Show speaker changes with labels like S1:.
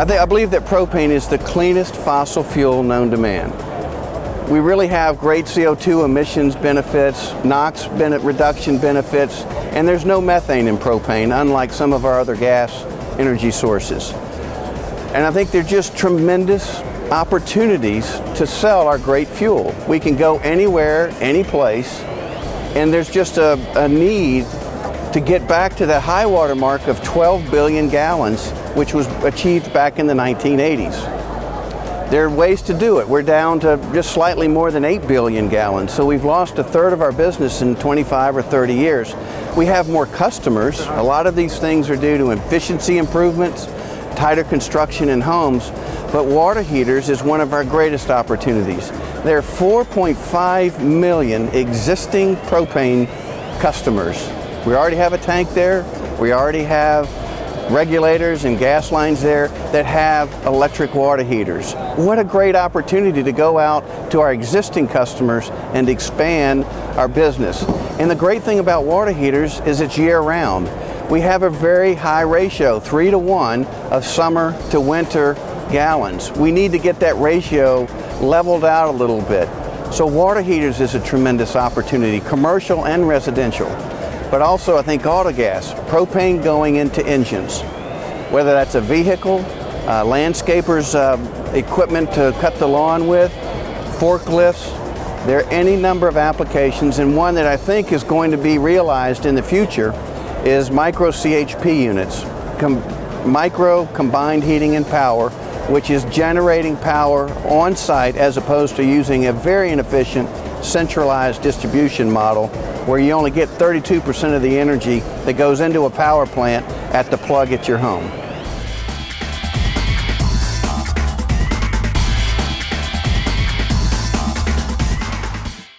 S1: I, I believe that propane is the cleanest fossil fuel known to man. We really have great CO2 emissions benefits, NOx reduction benefits, and there's no methane in propane, unlike some of our other gas energy sources. And I think they're just tremendous opportunities to sell our great fuel. We can go anywhere, any place, and there's just a, a need to get back to the high water mark of 12 billion gallons, which was achieved back in the 1980s. There are ways to do it. We're down to just slightly more than 8 billion gallons, so we've lost a third of our business in 25 or 30 years. We have more customers. A lot of these things are due to efficiency improvements, tighter construction in homes, but water heaters is one of our greatest opportunities. There are 4.5 million existing propane customers. We already have a tank there. We already have regulators and gas lines there that have electric water heaters. What a great opportunity to go out to our existing customers and expand our business. And the great thing about water heaters is it's year round. We have a very high ratio, three to one, of summer to winter gallons. We need to get that ratio leveled out a little bit. So water heaters is a tremendous opportunity, commercial and residential. But also I think autogas, propane going into engines, whether that's a vehicle, uh, landscapers uh, equipment to cut the lawn with, forklifts, there are any number of applications and one that I think is going to be realized in the future is micro CHP units, Com micro combined heating and power which is generating power on site as opposed to using a very inefficient centralized distribution model where you only get 32% of the energy that goes into a power plant at the plug at your home.